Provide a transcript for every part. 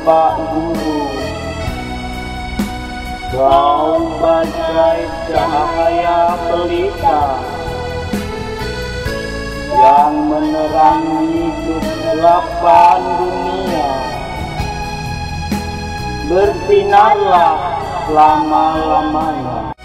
bapak Guru, Kau bagai cahaya pelita yang menerangi kegelapan dunia. Bersinarlah lama-lamanya.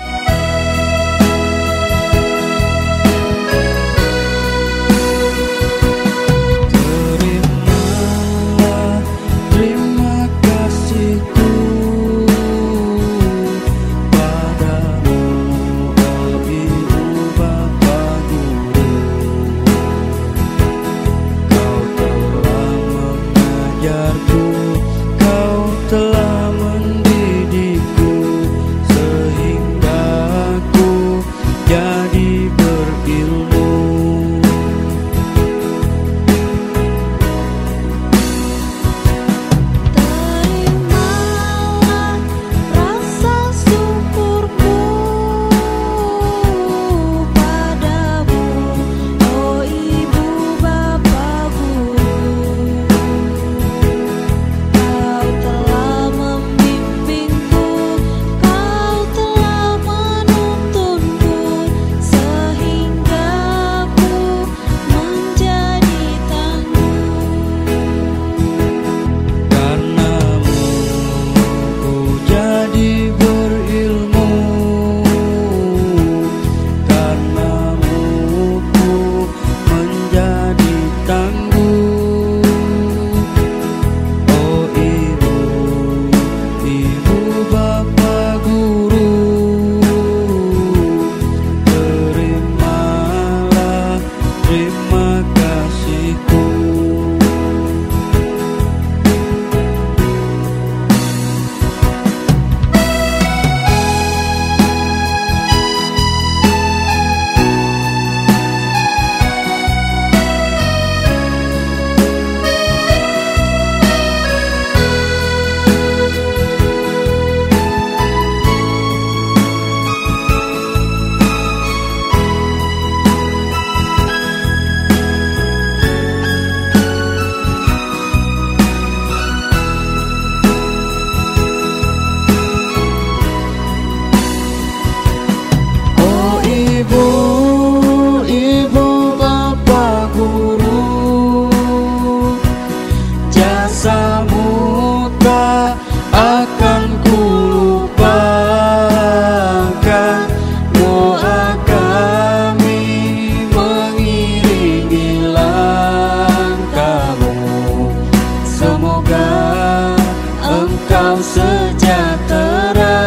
Engkau sejahtera.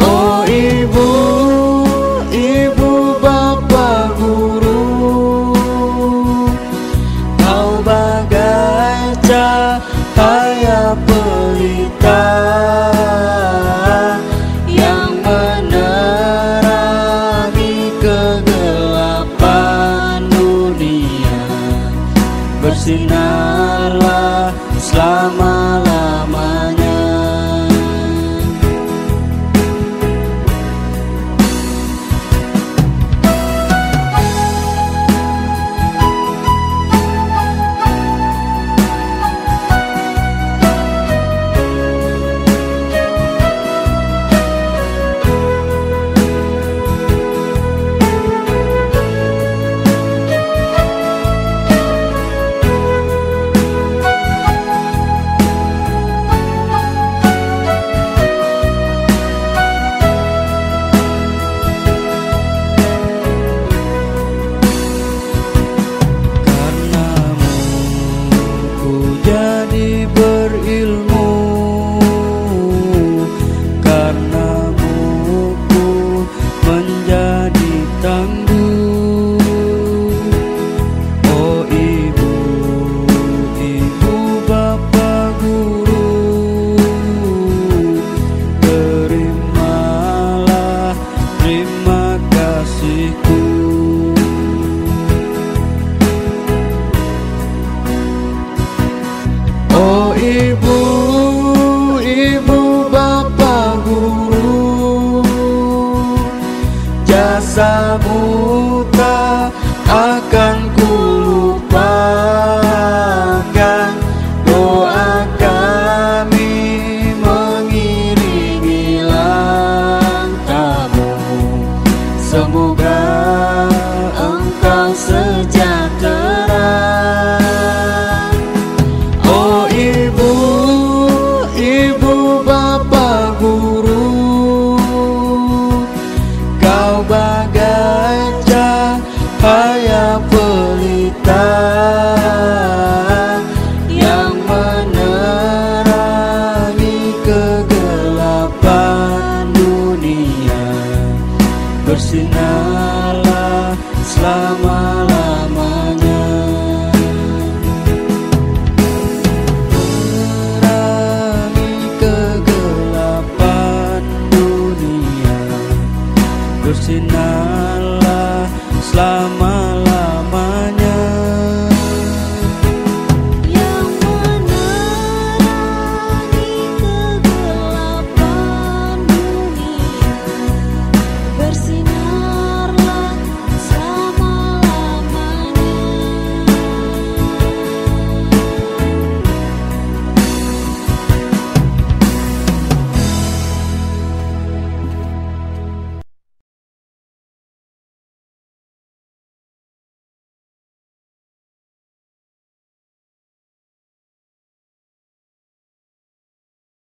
Oh ibu, ibu bapak guru. Kau bagai cahaya pelita Yang menerangi kegelapan dunia. Bersinar casa muda one